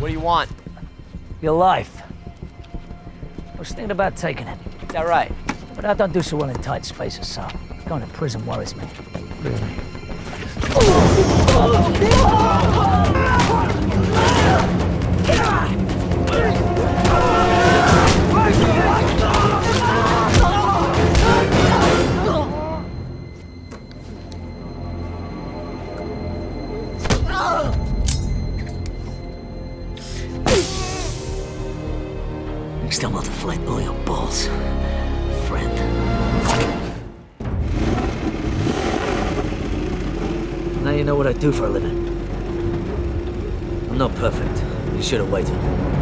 What do you want? Your life. I was thinking about taking it, Is that right? but I don't do so well in tight spaces, so going to prison worries me. Really. Next time I'll deflate all your balls, friend. Now you know what I do for a living. I'm not perfect. You should have waited.